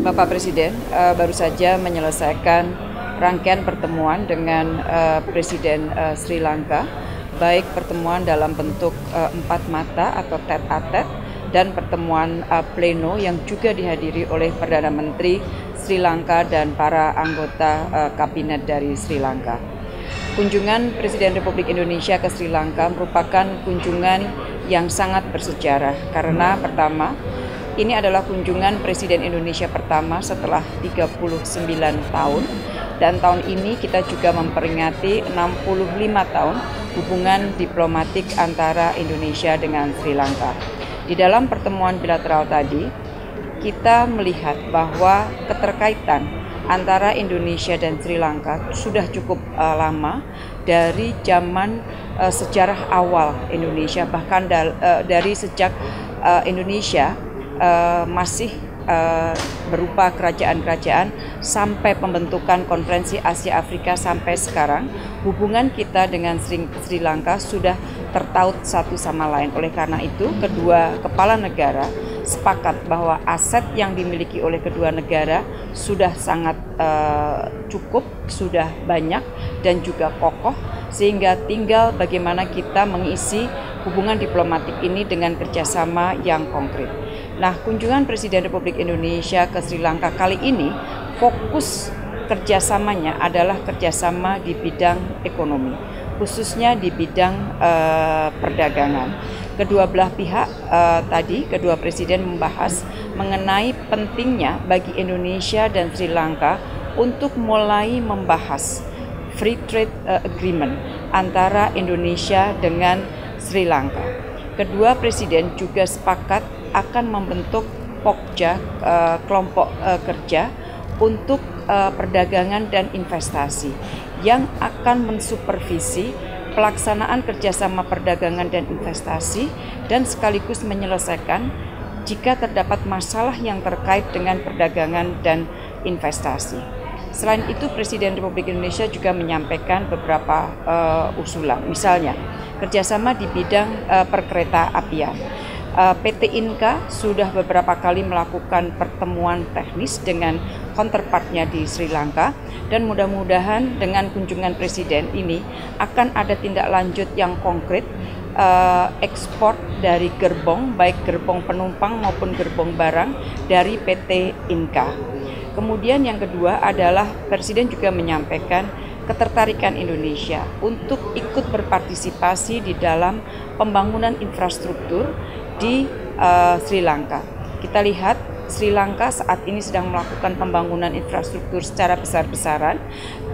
Bapak Presiden uh, baru saja menyelesaikan rangkaian pertemuan dengan uh, Presiden uh, Sri Lanka, baik pertemuan dalam bentuk uh, empat mata atau tet a tet dan pertemuan uh, pleno yang juga dihadiri oleh Perdana Menteri Sri Lanka dan para anggota uh, kabinet dari Sri Lanka. Kunjungan Presiden Republik Indonesia ke Sri Lanka merupakan kunjungan yang sangat bersejarah karena pertama ini adalah kunjungan Presiden Indonesia pertama setelah 39 tahun dan tahun ini kita juga memperingati 65 tahun hubungan diplomatik antara Indonesia dengan Sri Lanka. Di dalam pertemuan bilateral tadi, kita melihat bahwa keterkaitan antara Indonesia dan Sri Lanka sudah cukup uh, lama dari zaman uh, sejarah awal Indonesia bahkan da uh, dari sejak uh, Indonesia uh, masih uh, berupa kerajaan-kerajaan sampai pembentukan konferensi Asia Afrika sampai sekarang hubungan kita dengan Sri, Sri Lanka sudah tertaut satu sama lain. Oleh karena itu, kedua kepala negara sepakat bahwa aset yang dimiliki oleh kedua negara sudah sangat uh, cukup, sudah banyak dan juga kokoh sehingga tinggal bagaimana kita mengisi hubungan diplomatik ini dengan kerjasama yang konkret. Nah, kunjungan Presiden Republik Indonesia ke Sri Lanka kali ini fokus kerjasamanya adalah kerjasama di bidang ekonomi, khususnya di bidang uh, perdagangan. Kedua belah pihak uh, tadi, kedua presiden membahas mengenai pentingnya bagi Indonesia dan Sri Lanka untuk mulai membahas free trade uh, agreement antara Indonesia dengan Sri Lanka. Kedua presiden juga sepakat akan membentuk Pokja uh, kelompok uh, kerja untuk uh, perdagangan dan investasi yang akan mensupervisi pelaksanaan kerjasama perdagangan dan investasi dan sekaligus menyelesaikan jika terdapat masalah yang terkait dengan perdagangan dan investasi. Selain itu, Presiden Republik Indonesia juga menyampaikan beberapa uh, usulan, misalnya kerjasama di bidang uh, perkereta apian PT Inka sudah beberapa kali melakukan pertemuan teknis dengan counterpartnya di Sri Lanka dan mudah-mudahan dengan kunjungan presiden ini akan ada tindak lanjut yang konkret uh, ekspor dari gerbong baik gerbong penumpang maupun gerbong barang dari PT Inka. Kemudian yang kedua adalah presiden juga menyampaikan ketertarikan Indonesia untuk ikut berpartisipasi di dalam pembangunan infrastruktur di uh, Sri Lanka. Kita lihat Sri Lanka saat ini sedang melakukan pembangunan infrastruktur secara besar-besaran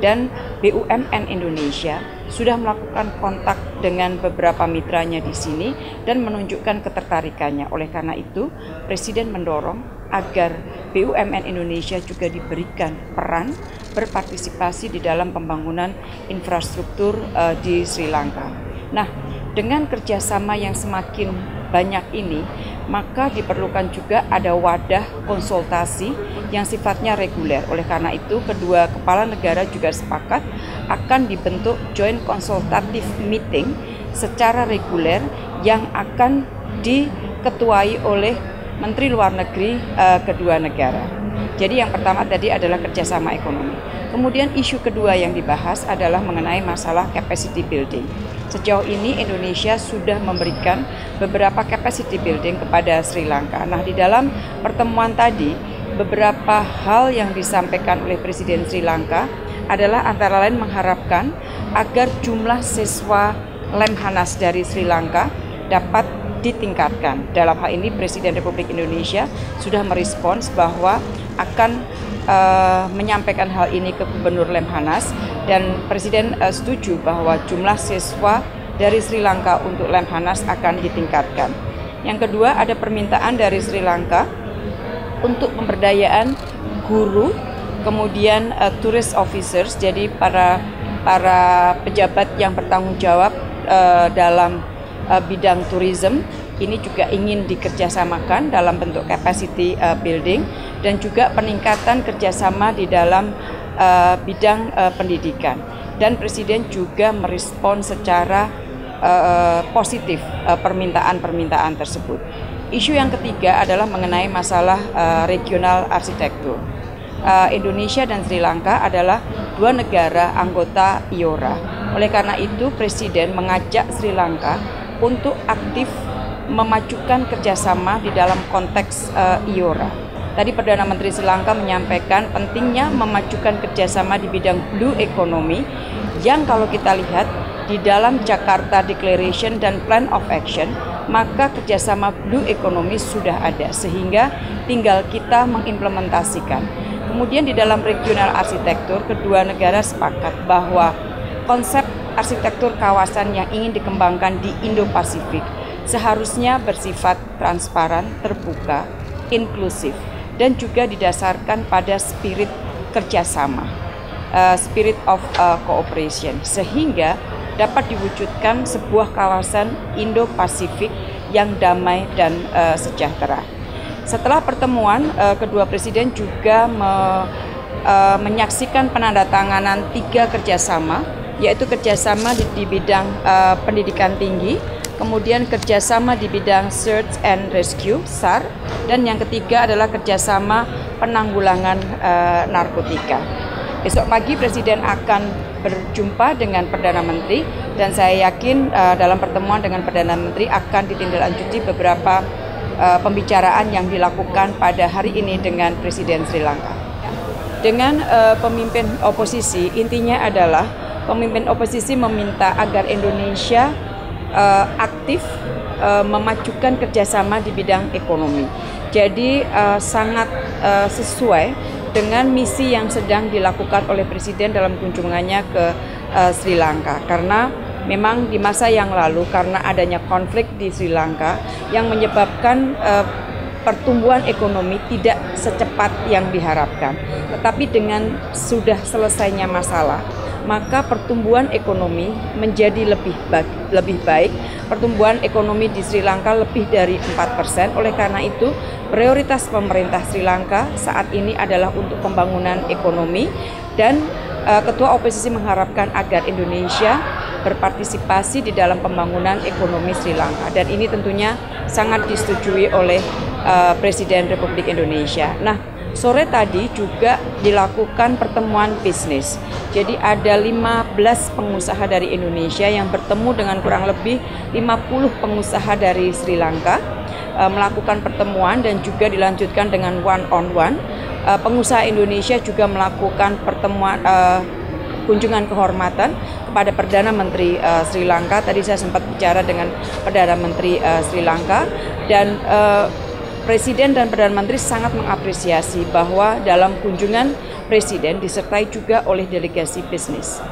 dan BUMN Indonesia sudah melakukan kontak dengan beberapa mitranya di sini dan menunjukkan ketertarikannya. Oleh karena itu, Presiden mendorong agar BUMN Indonesia juga diberikan peran berpartisipasi di dalam pembangunan infrastruktur uh, di Sri Lanka. Nah, dengan kerjasama yang semakin banyak ini, maka diperlukan juga ada wadah konsultasi yang sifatnya reguler. Oleh karena itu, kedua kepala negara juga sepakat akan dibentuk joint consultative meeting secara reguler yang akan diketuai oleh Menteri Luar Negeri uh, kedua negara. Jadi yang pertama tadi adalah kerjasama ekonomi. Kemudian isu kedua yang dibahas adalah mengenai masalah capacity building. Sejauh ini Indonesia sudah memberikan beberapa capacity building kepada Sri Lanka. Nah, di dalam pertemuan tadi beberapa hal yang disampaikan oleh Presiden Sri Lanka adalah antara lain mengharapkan agar jumlah siswa Lemhanas dari Sri Lanka dapat ditingkatkan. Dalam hal ini Presiden Republik Indonesia sudah merespons bahwa akan uh, menyampaikan hal ini ke Gubernur Lemhanas. Dan Presiden uh, setuju bahwa jumlah siswa dari Sri Lanka untuk Lemhanas akan ditingkatkan. Yang kedua ada permintaan dari Sri Lanka untuk pemberdayaan guru, kemudian uh, tourist officers, jadi para para pejabat yang bertanggung jawab uh, dalam uh, bidang tourism. Ini juga ingin dikerjasamakan dalam bentuk capacity uh, building dan juga peningkatan kerjasama di dalam uh, bidang uh, pendidikan. Dan Presiden juga merespon secara uh, positif permintaan-permintaan tersebut. Isu yang ketiga adalah mengenai masalah uh, regional arsitektur. Uh, Indonesia dan Sri Lanka adalah dua negara anggota IORA. Oleh karena itu, Presiden mengajak Sri Lanka untuk aktif memajukan kerjasama di dalam konteks uh, IORA. Tadi Perdana Menteri Sri Lanka menyampaikan pentingnya memajukan kerjasama di bidang blue economy yang kalau kita lihat di dalam Jakarta Declaration dan Plan of Action maka kerjasama blue economy sudah ada sehingga tinggal kita mengimplementasikan. Kemudian di dalam regional arsitektur kedua negara sepakat bahwa konsep arsitektur kawasan yang ingin dikembangkan di Indo-Pasifik seharusnya bersifat transparan, terbuka, inklusif, dan juga didasarkan pada spirit kerjasama, uh, spirit of uh, cooperation, sehingga dapat diwujudkan sebuah kawasan Indo-Pasifik yang damai dan uh, sejahtera. Setelah pertemuan, uh, kedua presiden juga me, uh, menyaksikan penandatanganan tiga kerjasama, yaitu kerjasama di, di bidang uh, pendidikan tinggi, kemudian kerjasama di bidang search and rescue (SAR), dan yang ketiga adalah kerjasama penanggulangan uh, narkotika. Besok pagi Presiden akan berjumpa dengan Perdana Menteri dan saya yakin uh, dalam pertemuan dengan Perdana Menteri akan ditindaklanjuti beberapa uh, pembicaraan yang dilakukan pada hari ini dengan Presiden Sri Lanka. Dengan uh, pemimpin oposisi, intinya adalah pemimpin oposisi meminta agar Indonesia uh, aktif uh, memajukan kerjasama di bidang ekonomi. Jadi uh, sangat uh, sesuai dengan misi yang sedang dilakukan oleh Presiden dalam kunjungannya ke uh, Sri Lanka karena memang di masa yang lalu karena adanya konflik di Sri Lanka yang menyebabkan uh, pertumbuhan ekonomi tidak secepat yang diharapkan. Tetapi dengan sudah selesainya masalah, maka pertumbuhan ekonomi menjadi lebih baik, lebih baik. Pertumbuhan ekonomi di Sri Lanka lebih dari 4%. Oleh karena itu, prioritas pemerintah Sri Lanka saat ini adalah untuk pembangunan ekonomi dan uh, ketua oposisi mengharapkan agar Indonesia berpartisipasi di dalam pembangunan ekonomi Sri Lanka dan ini tentunya sangat disetujui oleh uh, Presiden Republik Indonesia. Nah, Sore tadi juga dilakukan pertemuan bisnis. Jadi ada 15 pengusaha dari Indonesia yang bertemu dengan kurang lebih 50 pengusaha dari Sri Lanka uh, melakukan pertemuan dan juga dilanjutkan dengan one on one. Pengusaha Indonesia juga melakukan pertemuan uh, kunjungan kehormatan kepada Perdana Menteri uh, Sri Lanka. Tadi saya sempat bicara dengan Perdana Menteri uh, Sri Lanka dan uh, Presiden dan Perdana Menteri sangat mengapresiasi bahwa dalam kunjungan Presiden disertai juga oleh delegasi bisnis.